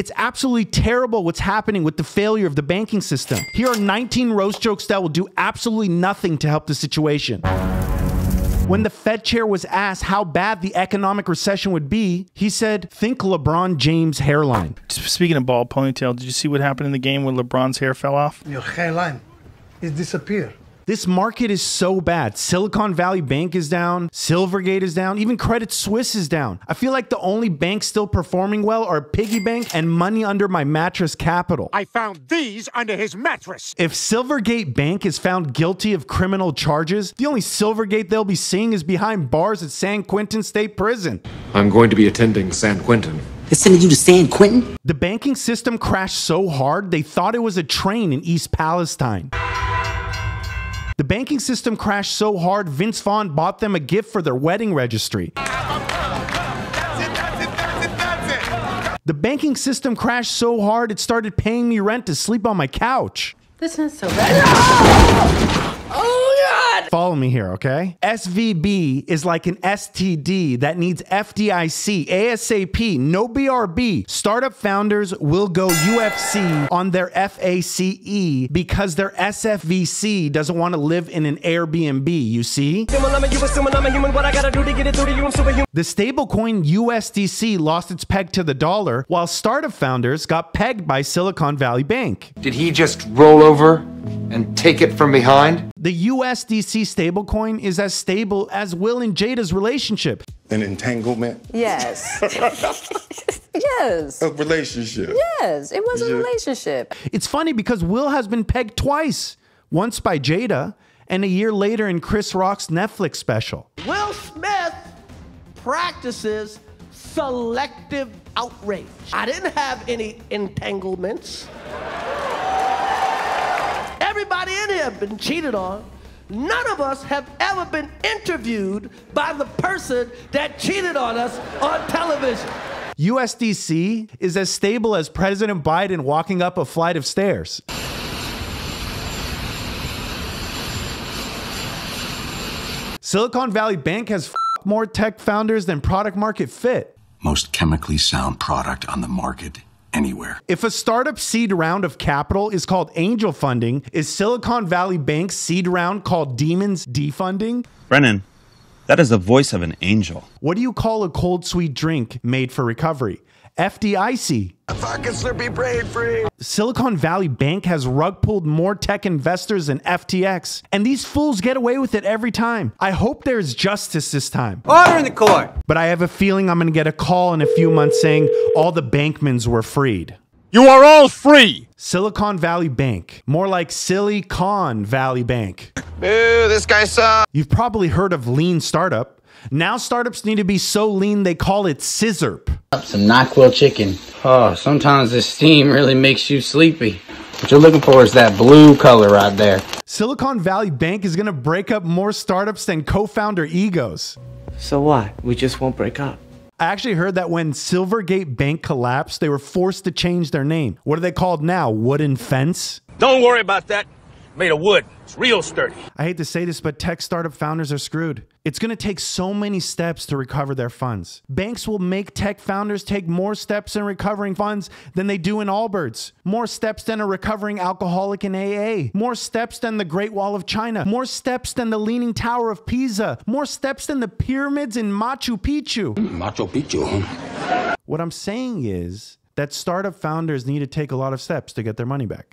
It's absolutely terrible what's happening with the failure of the banking system. Here are 19 roast jokes that will do absolutely nothing to help the situation. When the Fed chair was asked how bad the economic recession would be, he said, Think LeBron James' hairline. Speaking of bald ponytail, did you see what happened in the game when LeBron's hair fell off? Your hairline is disappeared. This market is so bad. Silicon Valley Bank is down, Silvergate is down, even Credit Suisse is down. I feel like the only banks still performing well are Piggy Bank and Money Under My Mattress Capital. I found these under his mattress. If Silvergate Bank is found guilty of criminal charges, the only Silvergate they'll be seeing is behind bars at San Quentin State Prison. I'm going to be attending San Quentin. They're sending you to San Quentin? The banking system crashed so hard they thought it was a train in East Palestine. The banking system crashed so hard, Vince Vaughn bought them a gift for their wedding registry. The banking system crashed so hard, it started paying me rent to sleep on my couch. This is so bad. Oh! Follow me here, okay? SVB is like an STD that needs FDIC, ASAP, no BRB. Startup founders will go UFC on their FACE because their SFVC doesn't want to live in an Airbnb, you see? The stablecoin USDC lost its peg to the dollar, while startup founders got pegged by Silicon Valley Bank. Did he just roll over and take it from behind? The USDC stablecoin is as stable as Will and Jada's relationship. An entanglement? Yes. yes. A relationship? Yes. It was a relationship. It's funny because Will has been pegged twice once by Jada, and a year later in Chris Rock's Netflix special. Will Smith practices selective outrage. I didn't have any entanglements. Everybody in here have been cheated on. None of us have ever been interviewed by the person that cheated on us on television. USDC is as stable as President Biden walking up a flight of stairs. Silicon Valley Bank has f- more tech founders than product market fit. Most chemically sound product on the market anywhere. If a startup seed round of capital is called angel funding, is Silicon Valley Bank's seed round called demons defunding? Brennan, that is the voice of an angel. What do you call a cold sweet drink made for recovery? FDIC. Fucking slippy brain free. Silicon Valley Bank has rug pulled more tech investors than FTX, and these fools get away with it every time. I hope there's justice this time. Order in the court. But I have a feeling I'm gonna get a call in a few months saying all the Bankmans were freed. You are all free. Silicon Valley Bank, more like Silicon Valley Bank. Boo, this guy sucks. You've probably heard of lean startup. Now startups need to be so lean they call it scissorp. Some NyQuil chicken. Oh, sometimes this steam really makes you sleepy. What you're looking for is that blue color right there. Silicon Valley Bank is gonna break up more startups than co-founder egos. So what? We just won't break up. I actually heard that when Silvergate Bank collapsed, they were forced to change their name. What are they called now? Wooden Fence? Don't worry about that. Made of wood. It's real sturdy. I hate to say this, but tech startup founders are screwed. It's going to take so many steps to recover their funds. Banks will make tech founders take more steps in recovering funds than they do in Allbirds. More steps than a recovering alcoholic in AA. More steps than the Great Wall of China. More steps than the Leaning Tower of Pisa. More steps than the pyramids in Machu Picchu. Machu Picchu. What I'm saying is that startup founders need to take a lot of steps to get their money back.